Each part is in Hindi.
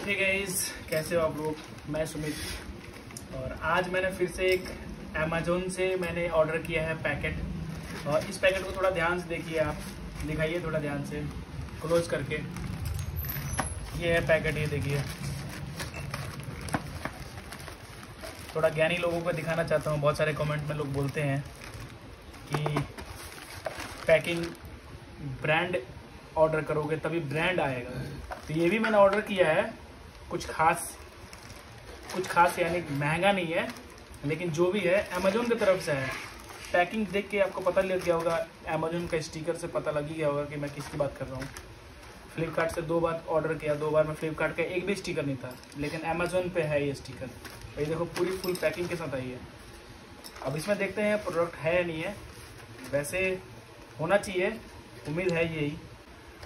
हे गाइस कैसे हो आप लोग? मैं सुमित। और आज मैंने फिर से एक अमेजोन से मैंने ऑर्डर किया है पैकेट और इस पैकेट को थोड़ा ध्यान से देखिए आप। दिखाइए थोड़ा ध्यान से। क्लोज करके। ये है पैकेट ये देखिए। थोड़ा ज्ञानी लोगों को दिखाना चाहता हूँ। बहुत सारे कमेंट में लोग बोलते हैं कि पैकिंग ब्रांड ऑर्डर करोगे तभी ब्रांड आएगा। तो ये भी मैंने ऑर्डर किया है। कुछ खास कुछ खास यानी महँगा नहीं है, लेकिन जो भी है अमेजोन की तरफ़ से है। पैकिंग देख के आपको पता लग गया होगा अमेजोन का स्टिकर से पता लग ही गया होगा कि मैं किसकी बात कर रहा हूँ। फ्लिपकार्ट से दो बार ऑर्डर किया, दो बार में फ्लिपकार्ट का एक भी स्टिकर नहीं था, लेकिन अमेजोन पे है ये स्टिकर ये देखो, पूरी फुल पैकिंग के साथ आई है। अब इसमें देखते हैं प्रोडक्ट है या नहीं है। वैसे होना चाहिए, उम्मीद है यही।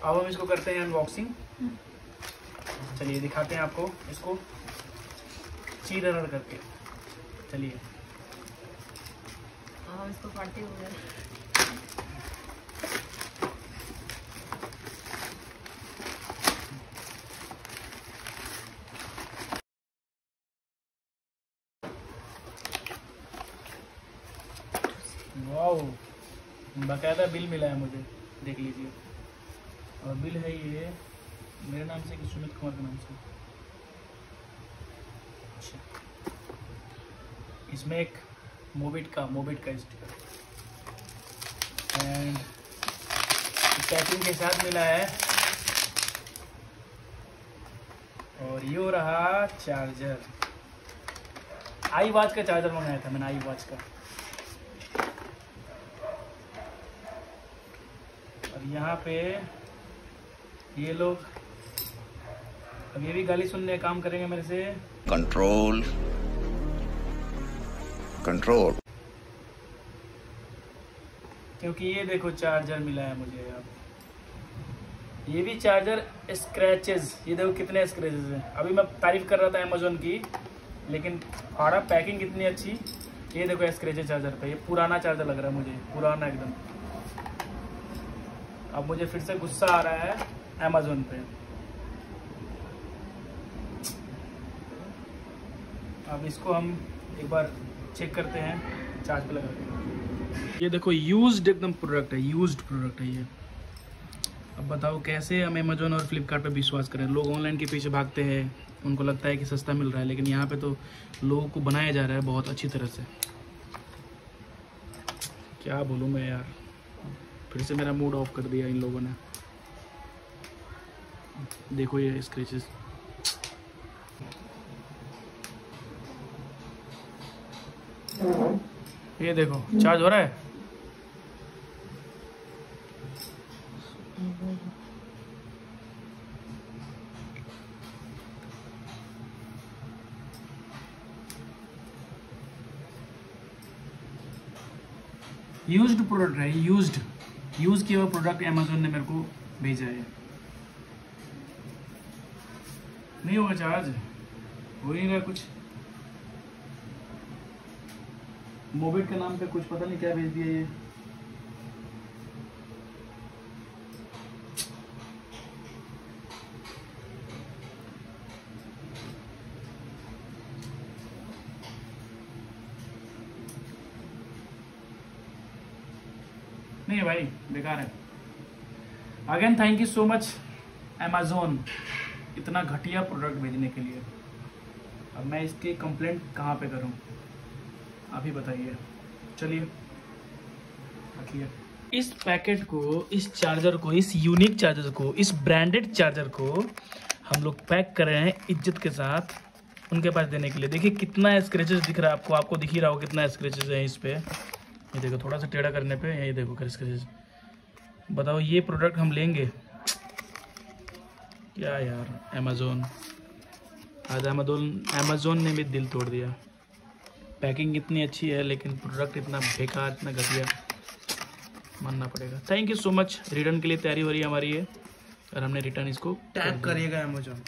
अब हम इसको करते हैं अनबॉक्सिंग चलिए दिखाते हैं आपको इसको। चीर रड़ करके। चलिए। हम इसको फाड़ते हुए। वाओ बकायदा बिल मिला है मुझे। देख लीजिए। और बिल है ये मेरे नाम से कि सुमित कुमार के नाम से। अच्छा। इसमें एक मोबिट का मोबिट का स्टिकर एंड पैकिंग के साथ मिला है। और ये रहा चार्जर आई वॉच का चार्जर मंगाया था मैंने आई वॉच का। और यहाँ पे ये लोग अब ये भी गाली सुनने काम करेंगे मेरे से। Control. Control. क्योंकि ये देखो चार्जर मिला है मुझे अब। ये भी चार्जर स्क्रैचेस ये देखो कितने स्क्रैचेस हैं। अभी मैं तारीफ़ कर रहा था अमेजोन की लेकिन फाड़ा पैकिंग कितनी अच्छी। ये देखो स्क्रैचेस चार्जर पे ये पुराना चार्जर लग रहा है मुझे पुराना एकदम। अब मुझे फिर से गुस्सा आ रहा है अमेजोन पे। अब इसको हम एक बार चेक करते हैं। चार्ज पे लगा ये देखो यूज्ड एकदम प्रोडक्ट है यूज्ड प्रोडक्ट है ये। अब बताओ कैसे हम अमेजोन और फ्लिपकार्ट पे विश्वास करें? लोग ऑनलाइन के पीछे भागते हैं, उनको लगता है कि सस्ता मिल रहा है, लेकिन यहाँ पे तो लोगों को बनाया जा रहा है बहुत अच्छी तरह से। क्या बोलूँ मैं यार? फिर से मेरा मूड ऑफ़ कर दिया इन लोगों ने। देखो ये स्क्रेचेस ये देखो चार्ज हो रहा है? यूज्ड प्रोडक्ट है यूज्ड यूज़ किया हुआ प्रोडक्ट अमेजोन ने मेरे को भेजा है। नहीं होगा चार्ज हो ही नहीं रहा कुछ। मोबिट के नाम पे कुछ पता नहीं क्या भेज दिया ये। नहीं है भाई, बेकार है। Again thank you so much Amazon इतना घटिया प्रोडक्ट भेजने के लिए। अब मैं इसकी कंप्लेंट कहाँ पे करूँ? आप ही बताइए। चलिए, रखिए। इस पैकेट को, इस चार्जर को, इस यूनिक चार्जर को, इस ब्रांडेड चार्जर को हम लोग पैक कर रहे हैं इज़्ज़त के साथ उनके पास देने के लिए। देखिए कितना स्क्रेचेस दिख रहा है आपको आपको दिख ही रहा हो कितना स्क्रेचेस है इस पे। ये देखो थोड़ा सा टेढ़ा करने पे ये देखो कर स्क्रेचेस बताओ, ये प्रोडक्ट हम लेंगे? क्या यार अमेजोन आज अमेजोन अमेजोन ने भी दिल तोड़ दिया। पैकिंग इतनी अच्छी है लेकिन प्रोडक्ट इतना बेकार इतना घटिया मानना पड़ेगा। Thank you so much return के लिए तैयारी हो रही है हमारी ये और हमने रिटर्न इसको टैप करिएगा अमेजोन